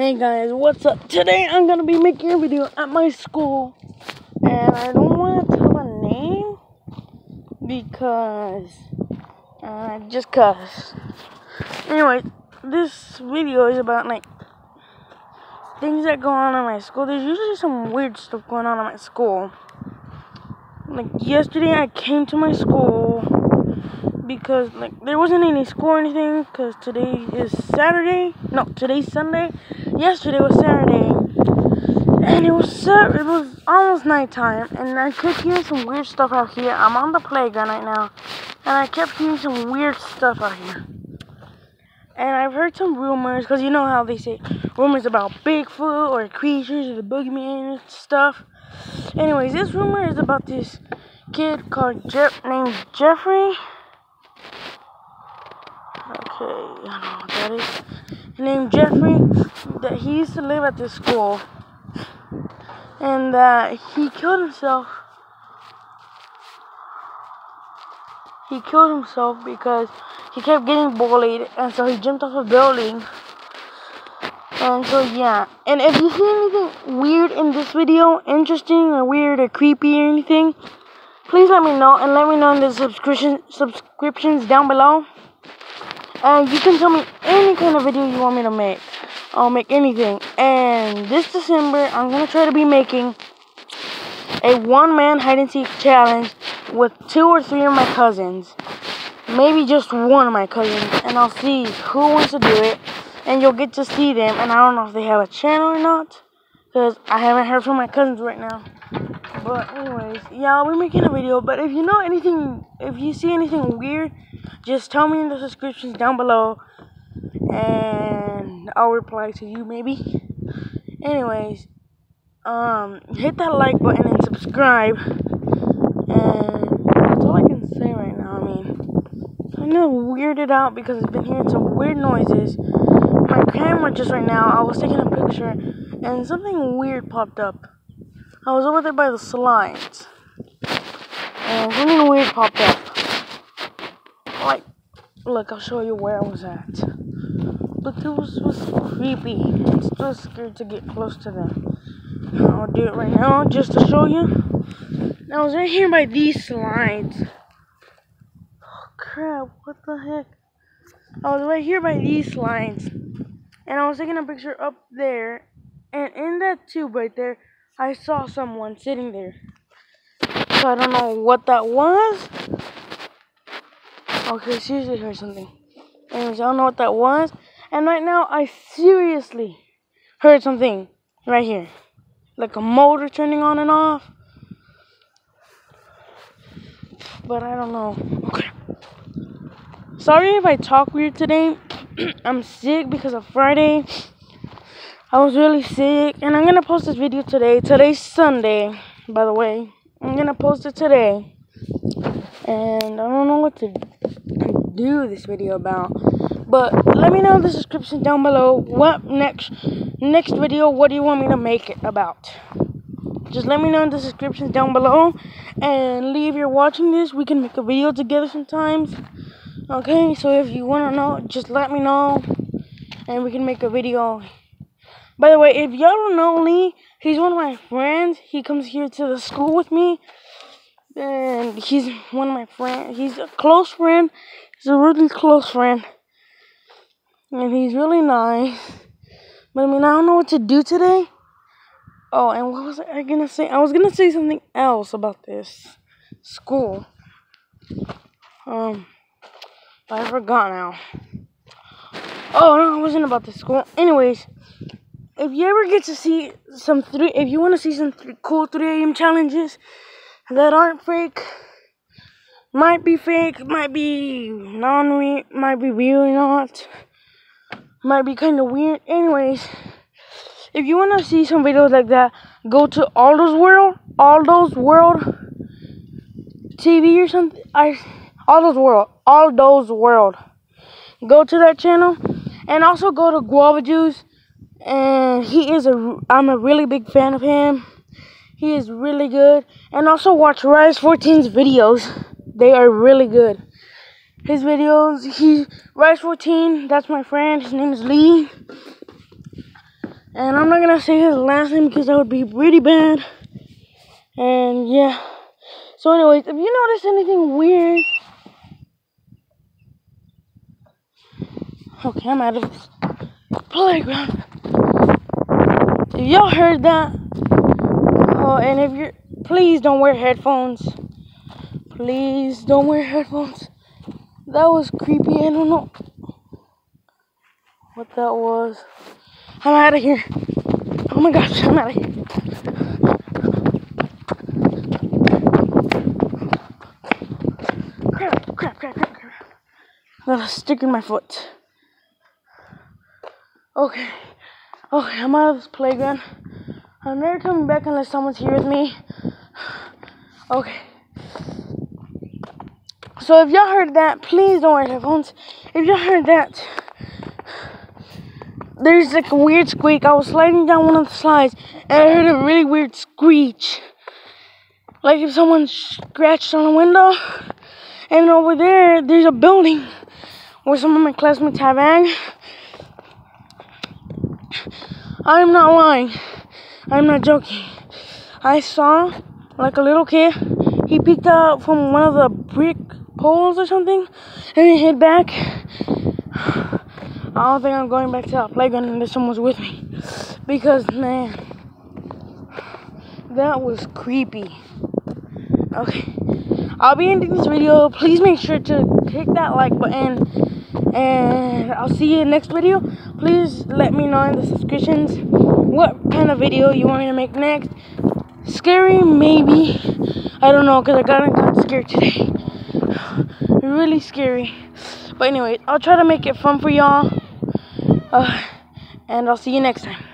Hey guys, what's up? Today I'm gonna be making a video at my school, and I don't want to tell a name because uh, just cause. Anyway, this video is about like things that go on in my school. There's usually some weird stuff going on in my school. Like yesterday, I came to my school because like there wasn't any school or anything because today is Saturday. No, today's Sunday. Yesterday was Saturday, and it was it was almost nighttime, and I kept hearing some weird stuff out here. I'm on the playground right now, and I kept hearing some weird stuff out here. And I've heard some rumors because you know how they say rumors about Bigfoot or creatures or the boogeyman and stuff. Anyways, this rumor is about this kid called Jeff named Jeffrey. Okay, I don't know what that is. Named Jeffrey, that he used to live at this school, and that he killed himself. He killed himself because he kept getting bullied, and so he jumped off a building. And so yeah, and if you see anything weird in this video, interesting or weird or creepy or anything, please let me know and let me know in the subscription subscriptions down below. And you can tell me any kind of video you want me to make. I'll make anything. And this December, I'm going to try to be making a one-man hide-and-seek challenge with two or three of my cousins. Maybe just one of my cousins. And I'll see who wants to do it. And you'll get to see them. And I don't know if they have a channel or not. Because I haven't heard from my cousins right now. But anyways, yeah, I'll be making a video. But if you know anything, if you see anything weird, just tell me in the descriptions down below. And I'll reply to you maybe. Anyways, um, hit that like button and subscribe. And that's all I can say right now. I mean, kind of weirded out because I've been hearing some weird noises. My camera just right now, I was taking a picture and something weird popped up. I was over there by the slides. And something weird popped up. Look, I'll show you where I was at. But it was, was creepy. I'm still scared to get close to them. I'll do it right now just to show you. I was right here by these slides. Oh, crap, what the heck? I was right here by these slides. And I was taking a picture up there. And in that tube right there, I saw someone sitting there. So I don't know what that was. Okay, seriously heard something. Anyways, I don't know what that was. And right now, I seriously heard something right here. Like a motor turning on and off. But I don't know. Okay. Sorry if I talk weird today. I'm sick because of Friday. I was really sick. And I'm going to post this video today. Today's Sunday, by the way. I'm going to post it today. And I don't know what to do this video about. But let me know in the description down below what next next video what do you want me to make it about. Just let me know in the description down below and leave you're watching this. We can make a video together sometimes. Okay, so if you wanna know, just let me know and we can make a video. By the way, if y'all don't know Lee, he's one of my friends. He comes here to the school with me. And he's one of my friends. He's a close friend. He's a really close friend. And he's really nice. But I mean, I don't know what to do today. Oh, and what was I gonna say? I was gonna say something else about this school. Um, but I forgot now. Oh no, it wasn't about the school. Anyways, if you ever get to see some three, if you want to see some cool 3 a.m. challenges that aren't fake, might be fake, might be non-real, might be real or not might be kind of weird. Anyways, if you want to see some videos like that, go to Aldo's World, Aldo's World TV or something. I Aldo's World, Aldo's World. Go to that channel, and also go to Guava Juice. And he is a, I'm a really big fan of him. He is really good. And also watch Rise 14's videos. They are really good his videos. He Rise 14, that's my friend. His name is Lee. And I'm not gonna say his last name because that would be pretty bad. And yeah. So, anyways, if you notice anything weird, okay, I'm out of playground. If y'all heard that, oh, and if you're, please don't wear headphones. Please don't wear headphones. That was creepy. I don't know what that was. I'm out of here. Oh my gosh, I'm out of here. Crap, crap, crap, crap, crap. Got a stick in my foot. Okay. Okay, I'm out of this playground. I'm never coming back unless someone's here with me. Okay. So if y'all heard that, please don't wear headphones. If y'all heard that, there's like a weird squeak. I was sliding down one of the slides and I heard a really weird screech. Like if someone scratched on a window. And over there, there's a building where some of my classmates have egg. I'm not lying. I'm not joking. I saw like a little kid. He peeked out from one of the brick poles or something and he hid back. I don't think I'm going back to that playground unless someone's with me. Because, man, that was creepy. Okay. I'll be ending this video. Please make sure to hit that like button. And I'll see you in next video. Please let me know in the subscriptions what kind of video you want me to make next. Scary, maybe. I don't know, because I got scared today. Really scary. But anyway, I'll try to make it fun for y'all. Uh, and I'll see you next time.